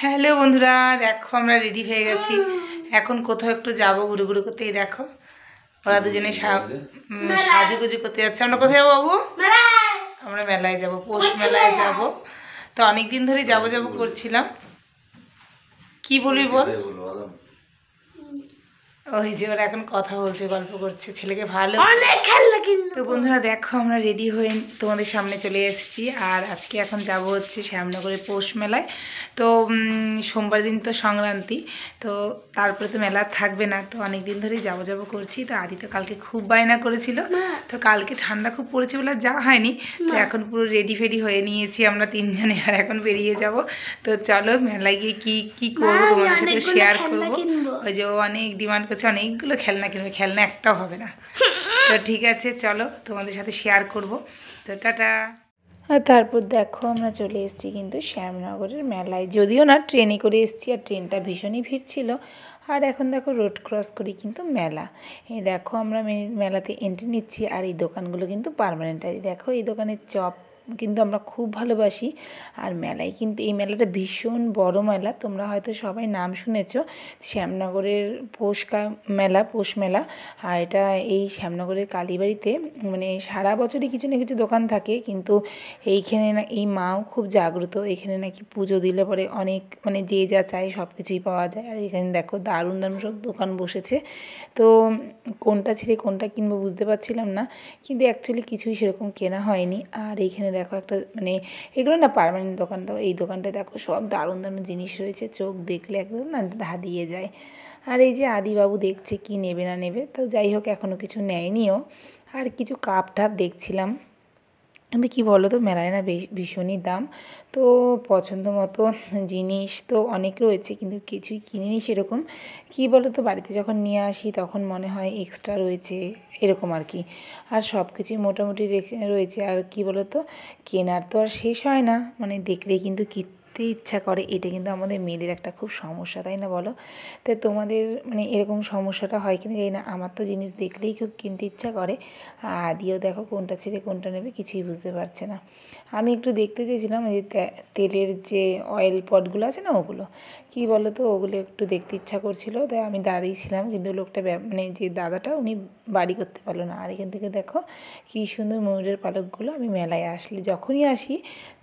Hello বন্ধুরা দেখো আমরা রেডি হয়ে গেছি। এখন কোথাও একটু যাব ঘুরে ঘুরে করতে দেখো। ওরা দুজনে সাজুগুজু করতে যাচ্ছে। আমরা কোথায় যাব বাবু? আমরা মেলায় যাব পৌষ মেলায় যাব। তো অনেক দিন ধরে যাব যাব করছিলাম। কি বলবি বল? ওই যে ওরা এখন কথা বলছে গল্প করছে ছেলেকে ভালো অনেক খেলনা কিনবো তো বন্ধুরা দেখো আমরা রেডি হয়ে তোমাদের সামনে চলে এসেছি। আর আজকে এখন যাব হচ্ছে শ্যামনগরের পৌষ মেলায়। তো সোমবার দিন তো সংক্রান্তি তো তারপরে তো মেলা থাকবে না। তো অনেক দিন ধরেই যাব যাব করছি। তো আদি তো কালকে খুব বায়না করেছিল। তো কালকে ঠান্ডা খুব পড়েছে বলে যাওয়া হয়নি। তো এখন পুরো রেডি ফেডি হয়ে নিয়েছি আমরা তিনজনে। আর এখন বেরিয়ে যাব। তো চলো মেলায় গিয়ে কী কী করব তোমাদের সাথে শেয়ার করব। ওই যে ও অনেক ডিমান্ড করছে অনেকগুলো খেলনা কিনবে, খেলনা একটাও হবে না। তো ঠিক আছে, চলো তোমাদের সাথে শেয়ার করব। তো টাটা। আর তারপর দেখো আমরা চলে এসেছি কিন্তু শ্যামনগরের মেলায়। যদিও না ট্রেনে করে এসেছি আর ট্রেনটা ভীষণই ভিড় ছিল। আর এখন দেখো রোড ক্রস করি কিন্তু মেলা। এই দেখো আমরা মেলাতে এন্ট্রি নিচ্ছি আর এই দোকানগুলো কিন্তু পারমানেন্ট আর দেখো এই দোকানের চপ কিন্তু আমরা খুব ভালোবাসি। আর মেলায় কিন্তু এই মেলাটা ভীষণ বড় মেলা, তোমরা হয়তো সবাই নাম শুনেছো, শ্যামনগরের পৌষ কা- মেলা, পৌষ মেলা। আর এটা এই শ্যামনগরের কালীবাড়িতে মানে সারা বছরই কিছু না কিছু দোকান থাকে, কিন্তু এইখানে না, এই মাও খুব জাগ্রত। এখানে নাকি পুজো দিলে পরে অনেক মানে যে যা চায় সব কিছুই পাওয়া যায়। আর এখানে দেখো দারুণ দারুণ সব দোকান বসেছে। তো কোনটা ছেড়ে কোনটা কিনবো বুঝতে পারছিলাম না, কিন্তু অ্যাকচুয়ালি কিছুই সেরকম কেনা হয়নি। আর এইখানে দেখো একটা মানে এগুলো না পারমানেন্ট দোকান তো, এই দোকানটা দেখো সব দারুণ দারুণ জিনিস রয়েছে, চোখ দেখলে একদম না ধা দিয়ে যায়। আর এই যে আদিবাবু দেখছে কি নেবে না নেবে, তো যাই হোক এখনও কিছু নেয়নিও। আর কিছু কাপ টাপ দেখছিলাম। কিন্তু কী বলো তো মেলায় না ভীষণই দাম। তো পছন্দ মতো জিনিস তো অনেক রয়েছে, কিন্তু কিছুই কিনিনি সেরকম। কী বলো তো বাড়িতে যখন নিয়ে আসি তখন মনে হয় এক্সট্রা রয়েছে, এরকম আর কি। আর সব কিছুই মোটামুটি রয়েছে। আর কী বলো তো কেনার তো আর শেষ হয় না। মানে দেখলেই কিন্তু কিনতে ইচ্ছা করে, এটা কিন্তু আমাদের মেয়েদের একটা খুব সমস্যা, তাই না বলো? তো তোমাদের মানে এরকম সমস্যাটা হয় কিনা জানি না, আমার তো জিনিস দেখলেই খুব কিনতে ইচ্ছা করে, আর দিয়েও দেখো কোনটা ছেড়ে কোনটা নেবে, কিছুই বুঝতে পারছে না। আমি একটু দেখতে চেয়েছিলাম যে তেলের যে অয়েল পটগুলো আছে না ওগুলো, কী বলো তো ওগুলো একটু দেখতে ইচ্ছা করছিল তাই আমি দাঁড়িয়েছিলাম কিন্তু লোকটা মানে যে দাদাটা উনি বাড়ি করতে পারল না, আর এখান থেকে দেখো কী সুন্দর ময়ূরের পালকগুলো আমি মেলায় আসলে, যখনই আসি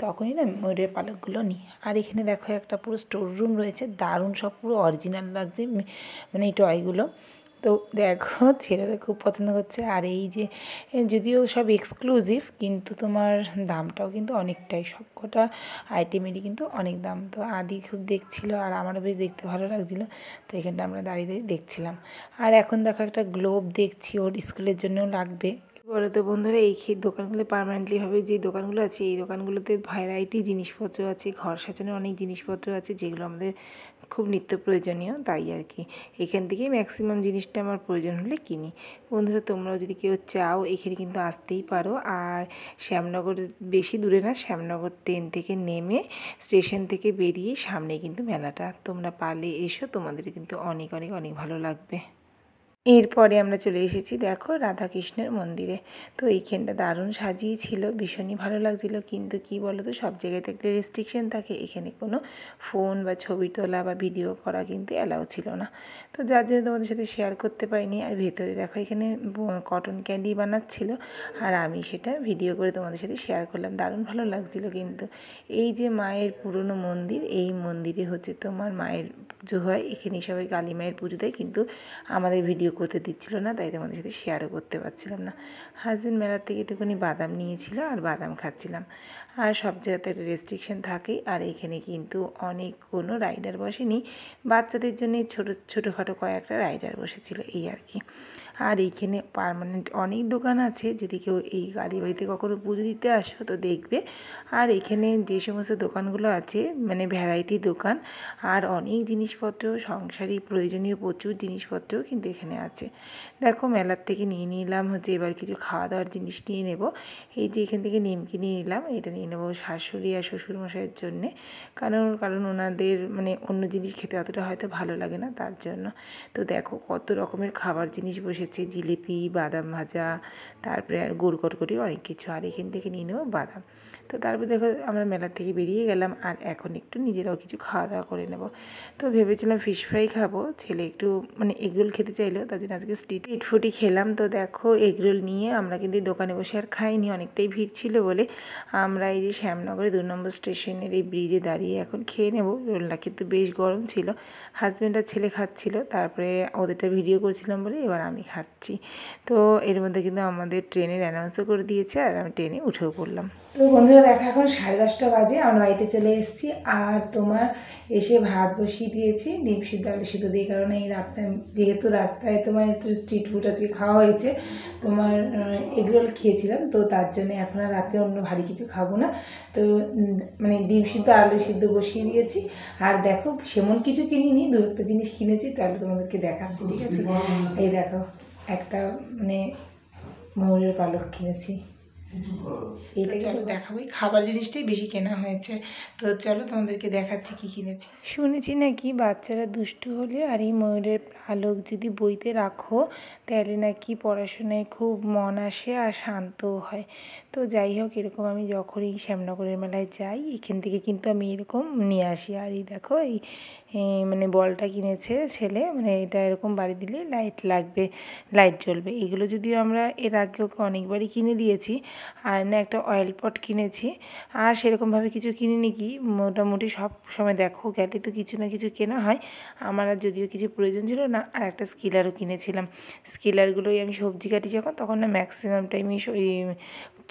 তখনই না ময়ূরের পালকগুলো নিই আর এখানে দেখো একটা পুরো স্টোর রুম রয়েছে। দারুণ সব পুরো অরিজিনাল লাগছে মানে এই টয়গুলো তো দেখো ছেলেদের খুব পছন্দ করছে। আর এই যে যদিও সব এক্সক্লুসিভ কিন্তু তোমার দামটাও কিন্তু অনেকটাই। সব কটা আইটেমেরই কিন্তু অনেক দাম। তো আদি খুব দেখছিল আর আমারও বেশ দেখতে ভালো লাগছিল। তো এখানটা আমরা দাঁড়িয়ে দাঁড়িয়ে দেখছিলাম। আর এখন দেখো একটা গ্লোব দেখছি, ওর স্কুলের জন্যও লাগবে। বলো তো বন্ধুরা এই দোকানগুলো পার্মানেন্টলিভাবে যে দোকানগুলো আছে, এই দোকানগুলোতে ভ্যারাইটি জিনিসপত্র আছে, ঘর সাজানোর অনেক জিনিসপত্র আছে যেগুলো আমাদের খুব নিত্য প্রয়োজনীয় তাই আর কি। এখান থেকেই ম্যাক্সিমাম জিনিসটা আমার প্রয়োজন হলে কিনি। বন্ধুরা তোমরাও যদি কেউ চাও এখানে কিন্তু আসতেই পারো। আর শ্যামনগর বেশি দূরে না, শ্যামনগর ট্রেন থেকে নেমে স্টেশন থেকে বেরিয়ে সামনে কিন্তু মেলাটা। তোমরা পারলে এসো, তোমাদের কিন্তু অনেক অনেক অনেক ভালো লাগবে। এরপরে আমরা চলে এসেছি, দেখো, রাধাকৃষ্ণের মন্দিরে। তো এইখানটা দারুণ সাজিয়েছিল, ভীষণই ভালো লাগছিল। কিন্তু কি বলো তো সব জায়গায় তো একটা রেস্ট্রিকশন থাকে। এখানে কোনো ফোন বা ছবি তোলা বা ভিডিও করা কিন্তু অ্যালাউ ছিল না। তো যার জন্য তোমাদের সাথে শেয়ার করতে পারিনি। আর ভেতরে দেখো, এখানে কটন ক্যান্ডি বানাচ্ছিল। আর আমি সেটা ভিডিও করে তোমাদের সাথে শেয়ার করলাম। দারুণ ভালো লাগছিল কিন্তু। এই যে মায়ের পুরনো মন্দির, এই মন্দিরে হচ্ছে তোমার মায়ের পুজো হয়। এখানে সবাই কালী মায়ের পুজো দেয়। কিন্তু আমাদের ভিডিও করতে দিচ্ছিল না, তাই তোমাদের সাথে শেয়ারও করতে পারছিলাম না। হাজব্যান্ড মেলার থেকে একটুখানি বাদাম নিয়েছিল আর বাদাম খাচ্ছিলাম। আর সব জায়গাতে একটা রেস্ট্রিকশন থাকে আর এখানে কিন্তু অনেক কোনো রাইডার বসেনি। বাচ্চাদের জন্য ছোটো, ছোটোখাটো কয়েকটা রাইডার বসেছিল, এই আর কি। আর এইখানে পার্মানেন্ট অনেক দোকান আছে, যদি কেউ এই গাড়ি কালীবাড়িতে কখনো পুজো দিতে আসো তো দেখবে। আর এখানে যে সমস্ত দোকানগুলো আছে মানে ভ্যারাইটি দোকান, আর অনেক জিনিসপত্র, সংসারী প্রয়োজনীয় প্রচুর জিনিসপত্রও কিন্তু এখানে আছে। দেখো মেলার থেকে নিয়ে নিলাম হচ্ছে এবার কিছু খাওয়া দাওয়ার জিনিস নিয়ে নেব। এই যে এখান থেকে নিমকি নিয়ে নিলাম, এটা নিয়ে নেব শাশুড়ি আর শ্বশুরমশাইয়ের জন্যে। কারণ কারণ ওনাদের মানে অন্য জিনিস খেতে অতটা হয়তো ভালো লাগে না, তার জন্য। তো দেখো কত রকমের খাবার জিনিস বসেছে, জিলিপি, বাদাম ভাজা, তারপরে গুড় কটকটি অনেক কিছু। আর এখান থেকে নিয়ে নেব বাদাম। তো তারপর দেখো আমরা মেলার থেকে বেরিয়ে গেলাম আর এখন একটু নিজেরাও কিছু খাওয়া দাওয়া করে নেব। তো ভেবেছিলাম ফিশ ফ্রাই খাব, ছেলে একটু মানে এগরোল খেতে চাইলো, তার জন্য আজকে স্ট্রিট ফুটি খেলাম। তো দেখো এগরোল নিয়ে আমরা কিন্তু দোকানে বসে আর খাইনি, অনেকটাই ভিড় ছিল বলে আমরা এই যে শ্যামনগরে দু নম্বর স্টেশনের এই ব্রিজে দাঁড়িয়ে এখন খেয়ে নেব। রোলটা কিন্তু বেশ গরম ছিল হাজব্যান্ড আর ছেলে খাচ্ছিল, তারপরে ওদেরটা ভিডিও করছিলাম বলে এবার আমি খাচ্ছি। তো এর মধ্যে কিন্তু আমাদের ট্রেনের অ্যানাউন্সও করে দিয়েছে আর আমি ট্রেনে উঠেও পড়লাম। তো বন্ধুরা দেখা এখন সাড়ে দশটা বাজে আমরা বাড়িতে চলে এসেছি। আর তোমার এসে ভাত বসিয়ে দিয়েছি ডিম সিদ্ধ আলু সিদ্ধ দিয়ে। কারণ এই রাস্তায় যেহেতু রাস্তায় তোমার একটু স্ট্রিট ফুড আজকে খাওয়া হয়েছে তোমার এগরোল খেয়েছিলাম তো তার জন্য এখন আর রাতে অন্য ভারী কিছু খাব না। তো মানে ডিম সিদ্ধ আলু সিদ্ধ বসিয়ে দিয়েছি। আর দেখো সেমন কিছু কিনিনি দু একটা জিনিস কিনেছি তাহলে তোমাদেরকে দেখাচ্ছি ঠিক আছে? এই দেখো একটা মানে ময়ূরের পালক কিনেছি। এইটা চলো দেখাবো খাবার জিনিসটাই বেশি কেনা হয়েছে। তো চলো তোমাদেরকে দেখাচ্ছি কি কিনেছি। শুনেছি নাকি বাচ্চারা দুষ্টু হলে আর এই ময়ূরের আলোক যদি বইতে রাখো তাহলে নাকি পড়াশোনায় খুব মন আসে আর শান্তও হয়। তো যাই হোক এরকম আমি যখনই শ্যামনগরের মেলায় যাই এখান থেকে কিন্তু আমি এরকম নিয়ে আসি। আর এই দেখো এই মানে বলটা কিনেছে ছেলে মানে এটা এরকম বাড়ি দিলে লাইট লাগবে লাইট জ্বলবে। এগুলো যদিও আমরা এর আগে ওকে অনেকবারই কিনে দিয়েছি আর না একটা অয়েল পট কিনেছি। আর সেরকমভাবে কিছু কিনিনি কি, মোটামুটি সব সময় দেখো, গেলে তো কিছু না কিছু কেনা হয়। আমার আর যদিও কিছু প্রয়োজন ছিল না, আর একটা স্কিলারও কিনেছিলাম। স্কিলারগুলোই আমি সবজি কাটি যখন, তখন না ম্যাক্সিমাম টাইমই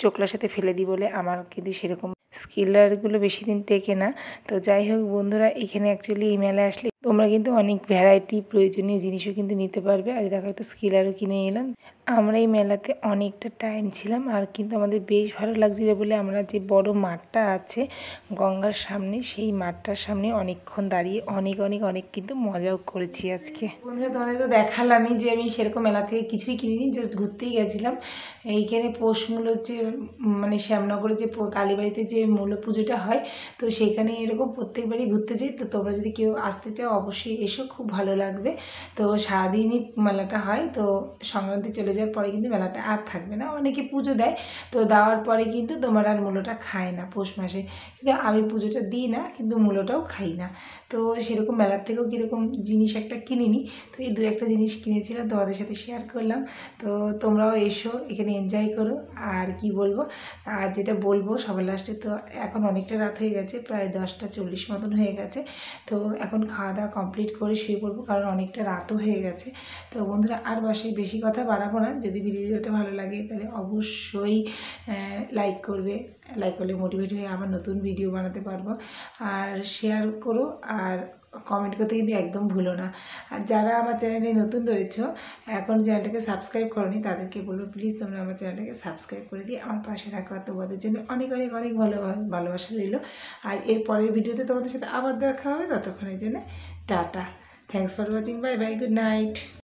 চোখলার সাথে ফেলে দিই বলে আমার কিন্তু সেরকম স্কিলারগুলো বেশি দিন টেকে না। তো যাই হোক বন্ধুরা, এখানে অ্যাকচুয়ালি এই মেলায় আসলে তোমরা কিন্তু অনেক ভ্যারাইটি প্রয়োজনীয় জিনিসও কিন্তু নিতে পারবে। আর দেখো একটা স্কিলারও কিনে এলাম। আমরা এই মেলাতে অনেকটা টাইম ছিলাম আর কিন্তু আমাদের বেশ ভালো লাগছিল বলে আমরা যে বড় মাঠটা আছে গঙ্গার সামনে, সেই মাঠটার সামনে অনেকক্ষণ দাঁড়িয়ে অনেক অনেক অনেক কিন্তু মজাও করেছি আজকে। বন্ধুরা, তোমাদের তো দেখালামই যে আমি সেরকম মেলা থেকে কিছুই কিনিনি জাস্ট ঘুরতেই গেছিলাম। এইখানে পৌষ মূল হচ্ছে মানে শ্যামনগরে যে কালীবাড়িতে যে মূল পুজোটা হয়, তো সেখানে এরকম প্রত্যেকবারই ঘুরতে যাই। তো তোমরা যদি কেউ আসতে চাও, অবশ্যই এসো, খুব ভালো লাগবে। তো সারাদিনই মেলাটা হয়, তো সংক্রান্তি চলে যাওয়ার পরে কিন্তু মেলাটা আর থাকবে না। অনেকে পুজো দেয়, তো দেওয়ার পরে কিন্তু তোমার আর মূলোটা খায় না পৌষ মাসে। কিন্তু আমি পুজোটা দিই না, কিন্তু মূলোটাও খাই না। তো সেরকম মেলার থেকেও কীরকম জিনিস একটা কিনিনি, তো এই দু একটা জিনিস কিনেছিলাম, তোমাদের সাথে শেয়ার করলাম। তো তোমরাও এসো, এখানে এনজয় করো। আর কি বলব? আর যেটা বলব, সবার লাস্টে তো এখন অনেকটা রাত হয়ে গেছে, প্রায় দশটা চল্লিশ মতন হয়ে গেছে। তো এখন খাওয়া দাওয়া কমপ্লিট করে শুয়ে পড়ব, কারণ অনেকটা রাতও হয়ে গেছে। তো বন্ধুরা, আর বাসায় বেশি কথা বাড়াবো না। যদি ভিডিওটা ভালো লাগে তাহলে অবশ্যই লাইক করবে। লাইক করলে মোটিভেট হয়ে আমার নতুন ভিডিও বানাতে পারব। আর শেয়ার করো আর কমেন্ট করতে কিন্তু একদম ভুলো না। আর যারা আমার চ্যানেলে নতুন রয়েছে, এখন চ্যানেলটাকে সাবস্ক্রাইব করনি তাদেরকে বলব প্লিজ তোমরা আমার চ্যানেলটাকে সাবস্ক্রাইব করে দিয়ে আমার পাশে থাকা। তোমাদের জন্য অনেক অনেক অনেক ভালো, ভালোবাসা রইল। আর এর পরের ভিডিওতে তোমাদের সাথে আবার দেখা হবে। ততক্ষণের জন্য tata. Thanks for watching bye bye good night